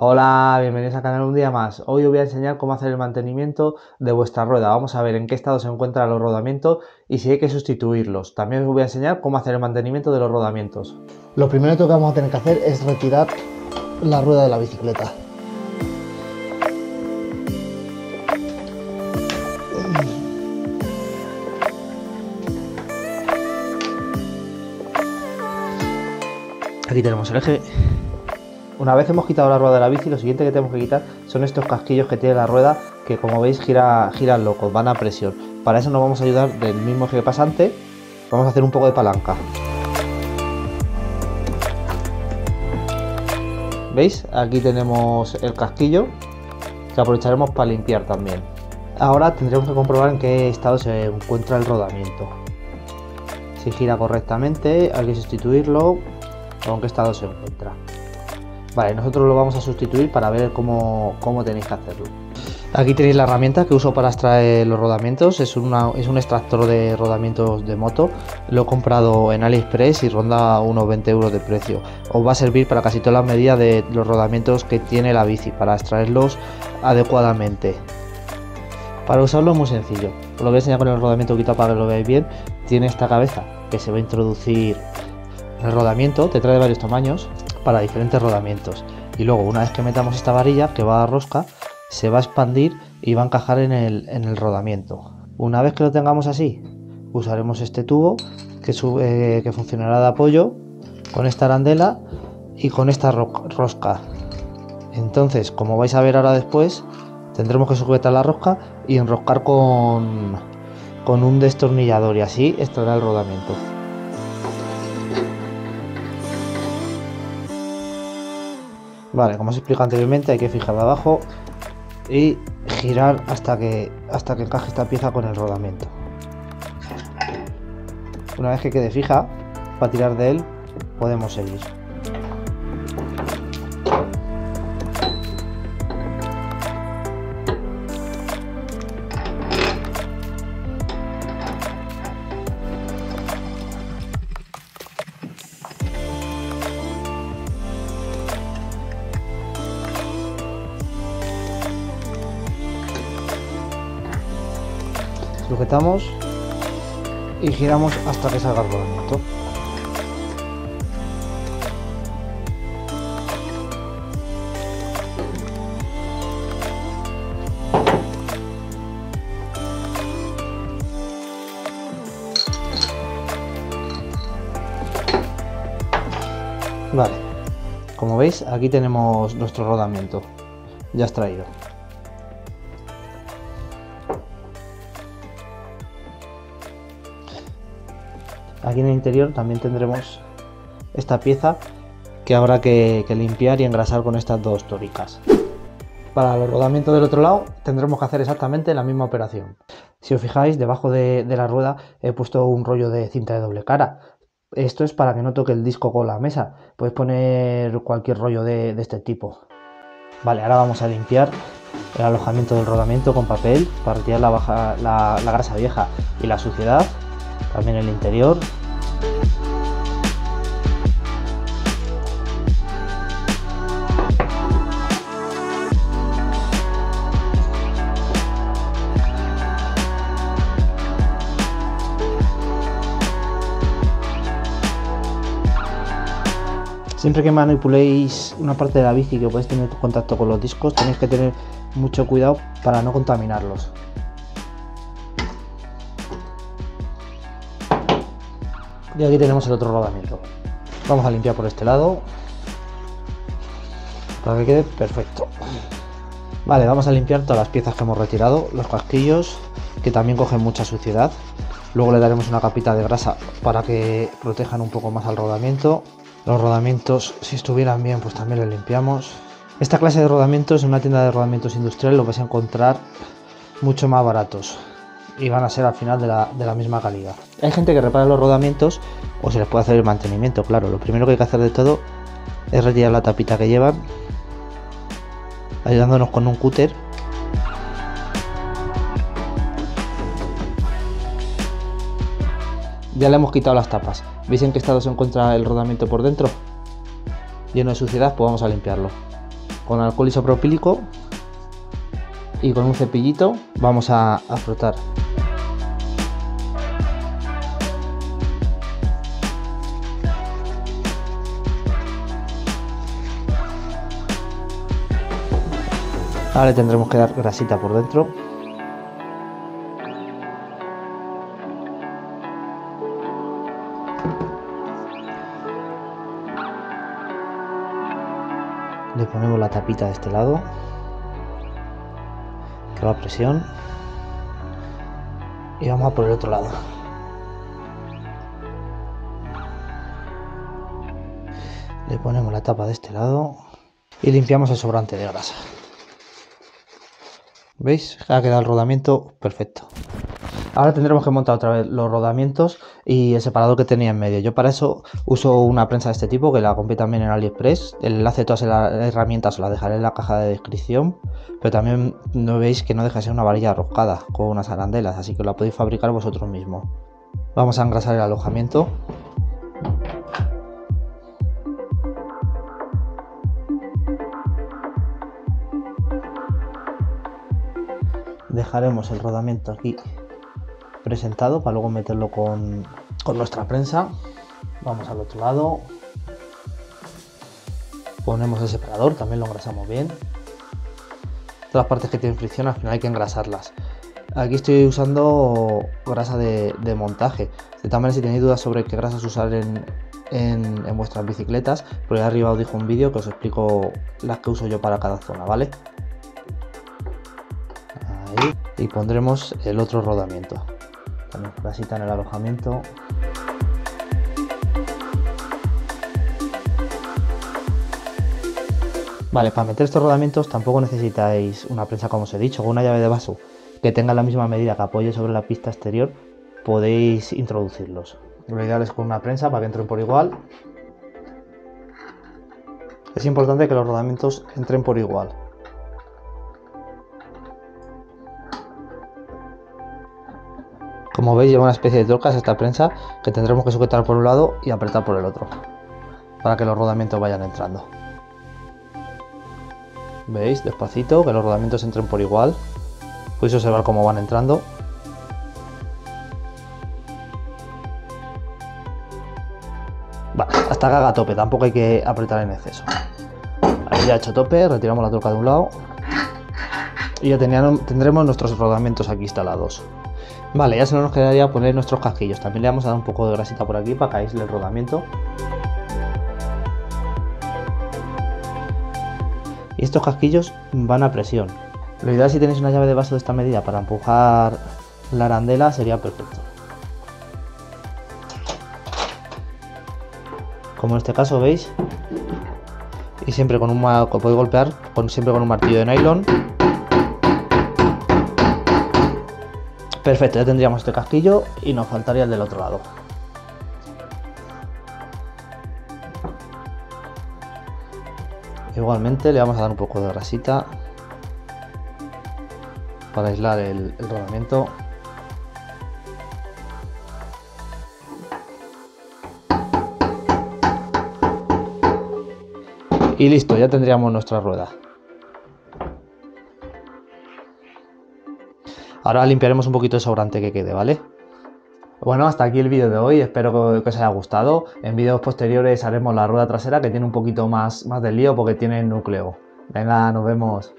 Hola, bienvenidos al canal un día más. Hoy os voy a enseñar cómo hacer el mantenimiento de vuestra rueda. Vamos a ver en qué estado se encuentran los rodamientos y si hay que sustituirlos. También os voy a enseñar cómo hacer el mantenimiento de los rodamientos. Lo primero que vamos a tener que hacer es retirar la rueda de la bicicleta. Aquí tenemos el eje una vez hemos quitado la rueda de la bici, lo siguiente que tenemos que quitar son estos casquillos que tiene la rueda que como veis gira, giran locos, van a presión. Para eso nos vamos a ayudar del mismo eje pasante, vamos a hacer un poco de palanca. ¿Veis? Aquí tenemos el casquillo que aprovecharemos para limpiar también. Ahora tendremos que comprobar en qué estado se encuentra el rodamiento. Si gira correctamente, hay que sustituirlo o en qué estado se encuentra. Vale, nosotros lo vamos a sustituir para ver cómo, tenéis que hacerlo. Aquí tenéis la herramienta que uso para extraer los rodamientos, es, es un extractor de rodamientos de moto, lo he comprado en AliExpress y ronda unos 20 euros de precio. Os va a servir para casi todas las medidas de los rodamientos que tiene la bici, para extraerlos adecuadamente. Para usarlo es muy sencillo, os lo voy a enseñar con el rodamiento quitado para que lo veáis bien. Tiene esta cabeza que se va a introducir el rodamiento, te trae varios tamaños, para diferentes rodamientos. Y luego, una vez que metamos esta varilla que va a rosca, se va a expandir y va a encajar en el, en el rodamiento. Una vez que lo tengamos así, usaremos este tubo que, sube, que funcionará de apoyo con esta arandela y con esta rosca. Entonces, como vais a ver ahora después, tendremos que sujetar la rosca y enroscar con, con un destornillador y así extraerá el rodamiento. Vale, como os he anteriormente, hay que fijar de abajo y girar hasta que, hasta que encaje esta pieza con el rodamiento. Una vez que quede fija, para tirar de él, podemos seguir. Sujetamos y giramos hasta que salga el rodamiento. Vale, como veis aquí tenemos nuestro rodamiento ya extraído. Aquí en el interior también tendremos esta pieza que habrá que, limpiar y engrasar con estas dos tóricas. Para los rodamientos del otro lado tendremos que hacer exactamente la misma operación. Si os fijáis, debajo de, la rueda he puesto un rollo de cinta de doble cara. Esto es para que no toque el disco con la mesa. Podéis poner cualquier rollo de, este tipo. Vale, ahora vamos a limpiar el alojamiento del rodamiento con papel para retirar la, la grasa vieja y la suciedad. También el interior Siempre que manipuléis una parte de la bici que podéis tener contacto con los discos, tenéis que tener mucho cuidado para no contaminarlos. Y aquí tenemos el otro rodamiento. Vamos a limpiar por este lado para que quede perfecto. Vale, vamos a limpiar todas las piezas que hemos retirado, los casquillos que también cogen mucha suciedad. Luego le daremos una capita de grasa para que protejan un poco más al rodamiento los rodamientos, si estuvieran bien, pues también los limpiamos. Esta clase de rodamientos en una tienda de rodamientos industrial los vais a encontrar mucho más baratos y van a ser al final de la, misma calidad. Hay gente que repara los rodamientos o se les puede hacer el mantenimiento, claro. Lo primero que hay que hacer de todo es retirar la tapita que llevan, ayudándonos con un cúter. Ya le hemos quitado las tapas. ¿Veis en qué estado se encuentra el rodamiento por dentro? Lleno de suciedad, pues vamos a limpiarlo. con alcohol isopropílico y con un cepillito vamos a, a frotar. Ahora le tendremos que dar grasita por dentro. Le ponemos la tapita de este lado. Que va a presión. Y vamos a por el otro lado. Le ponemos la tapa de este lado y limpiamos el sobrante de grasa. ¿Veis? Ha quedado el rodamiento perfecto. Ahora tendremos que montar otra vez los rodamientos y el separador que tenía en medio. Yo para eso uso una prensa de este tipo que la compré también en AliExpress. El enlace de todas las herramientas os la dejaré en la caja de descripción. Pero también no veis que no deja de ser una varilla roscada con unas arandelas, así que la podéis fabricar vosotros mismos. Vamos a engrasar el alojamiento. Dejaremos el rodamiento aquí presentado para luego meterlo con, nuestra prensa. Vamos al otro lado. Ponemos el separador también lo engrasamos bien. Todas las partes que tienen fricción al final hay que engrasarlas. Aquí estoy usando grasa de, montaje. De tal manera si tenéis dudas sobre qué grasas usar en, en, vuestras bicicletas por ahí arriba os dejo un vídeo que os explico las que uso yo para cada zona vale y pondremos el otro rodamiento grasita en el alojamiento Vale, para meter estos rodamientos tampoco necesitáis una prensa como os he dicho, con una llave de vaso que tenga la misma medida que apoye sobre la pista exterior, podéis introducirlos. Lo ideal es con una prensa para que entren por igual. Es importante que los rodamientos entren por igual. Como veis lleva una especie de trocas esta prensa que tendremos que sujetar por un lado y apretar por el otro para que los rodamientos vayan entrando. ¿Veis? Despacito, que los rodamientos entren por igual. Podéis observar cómo van entrando. hasta que haga tope, tampoco hay que apretar en exceso. Ahí ya ha hecho tope, retiramos la troca de un lado. Y ya tendremos nuestros rodamientos aquí instalados. Vale, ya solo nos quedaría poner nuestros casquillos. También le vamos a dar un poco de grasita por aquí para que el rodamiento. Y estos casquillos van a presión. Lo ideal si tenéis una llave de vaso de esta medida para empujar la arandela sería perfecto. Como en este caso veis. Y siempre con un podéis golpear con, siempre con un martillo de nylon Perfecto, ya tendríamos este casquillo y nos faltaría el del otro lado. Igualmente le vamos a dar un poco de grasita para aislar el, rodamiento. Y listo, ya tendríamos nuestra rueda. Ahora limpiaremos un poquito el sobrante que quede, ¿vale? Bueno, hasta aquí el vídeo de hoy, espero que os haya gustado. En vídeos posteriores haremos la rueda trasera que tiene un poquito más, más de lío porque tiene núcleo. Venga, nos vemos.